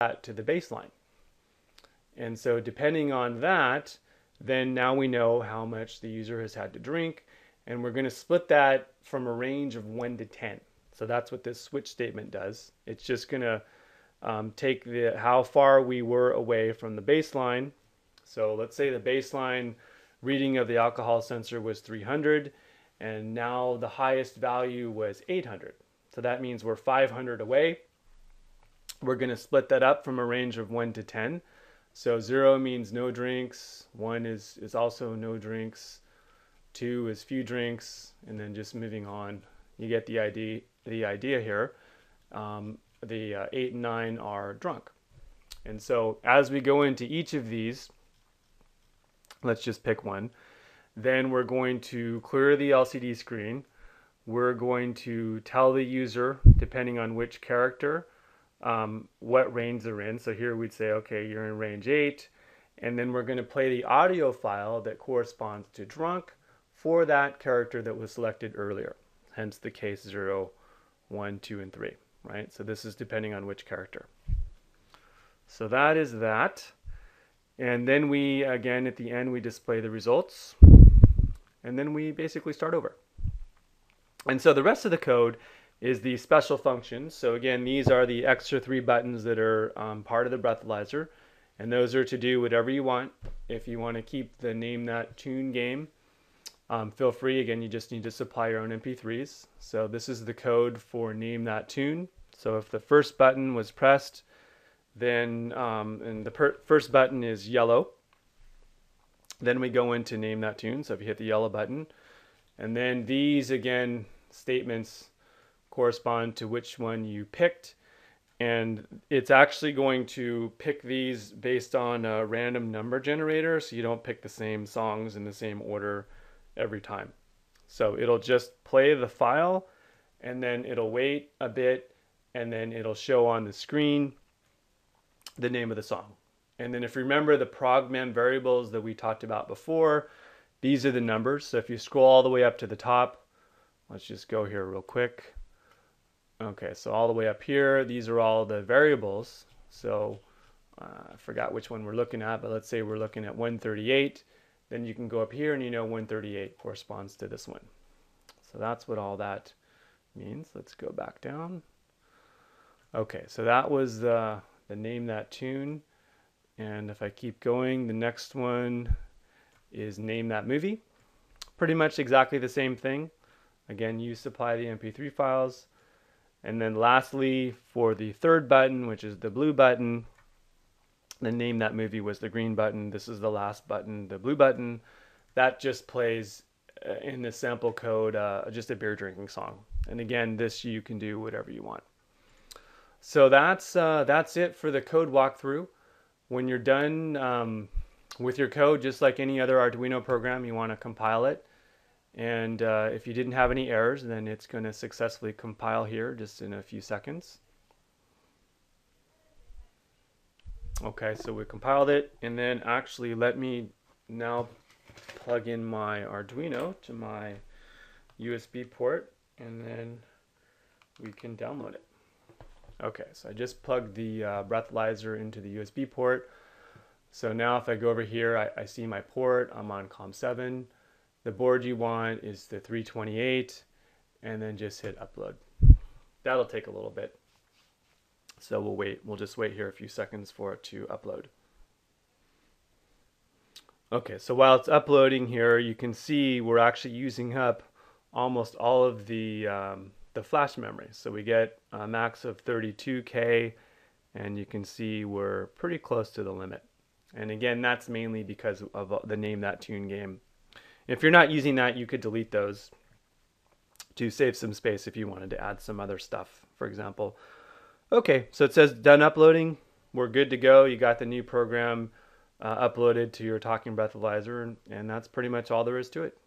that to the baseline. And so depending on that, then now we know how much the user has had to drink. And we're going to split that from a range of 1 to 10. So that's what this switch statement does. It's just going to um, take the how far we were away from the baseline. So let's say the baseline reading of the alcohol sensor was 300 and now the highest value was 800. So that means we're 500 away. We're going to split that up from a range of 1 to 10. So 0 means no drinks, 1 is, is also no drinks, 2 is few drinks, and then just moving on. You get the idea, the idea here. Um, the uh, 8 and 9 are drunk. And so as we go into each of these, let's just pick one. Then we're going to clear the LCD screen. We're going to tell the user, depending on which character, um, what range they're in. So here we'd say, okay, you're in range 8. And then we're going to play the audio file that corresponds to drunk for that character that was selected earlier. Hence the case 0, 1, 2, and 3, right? So this is depending on which character. So that is that. And then we, again, at the end, we display the results and then we basically start over. And so the rest of the code is the special functions. So again, these are the extra three buttons that are um, part of the breathalyzer. And those are to do whatever you want. If you want to keep the name that tune game, um, feel free. Again, you just need to supply your own MP3s. So this is the code for name that tune. So if the first button was pressed, then um, and the first button is yellow, then we go into name that tune. So if you hit the yellow button, and then these again statements correspond to which one you picked. And it's actually going to pick these based on a random number generator. So you don't pick the same songs in the same order every time. So it'll just play the file and then it'll wait a bit and then it'll show on the screen the name of the song. And then if you remember the progmem variables that we talked about before, these are the numbers. So if you scroll all the way up to the top, let's just go here real quick. Okay, so all the way up here, these are all the variables. So uh, I forgot which one we're looking at, but let's say we're looking at 138. Then you can go up here and you know 138 corresponds to this one. So that's what all that means. Let's go back down. Okay, so that was the, the name that tune. And if I keep going, the next one is name that movie. Pretty much exactly the same thing. Again, you supply the MP3 files. And then lastly, for the third button, which is the blue button, the name that movie was the green button. This is the last button, the blue button. That just plays uh, in the sample code uh, just a beer drinking song. And again, this you can do whatever you want. So that's uh, that's it for the code walkthrough when you're done um, with your code, just like any other Arduino program, you want to compile it. And uh, if you didn't have any errors, then it's going to successfully compile here just in a few seconds. Okay, so we compiled it, and then actually let me now plug in my Arduino to my USB port, and then we can download it. Okay, so I just plugged the uh, breathalyzer into the USB port. So now if I go over here, I, I see my port, I'm on COM7. The board you want is the 328, and then just hit upload. That'll take a little bit. So we'll wait, we'll just wait here a few seconds for it to upload. Okay, so while it's uploading here, you can see we're actually using up almost all of the um, the flash memory. So we get a max of 32K and you can see we're pretty close to the limit. And again, that's mainly because of the name that tune game. If you're not using that, you could delete those to save some space if you wanted to add some other stuff, for example. Okay, so it says done uploading. We're good to go. You got the new program uh, uploaded to your Talking Breathalyzer, and, and that's pretty much all there is to it.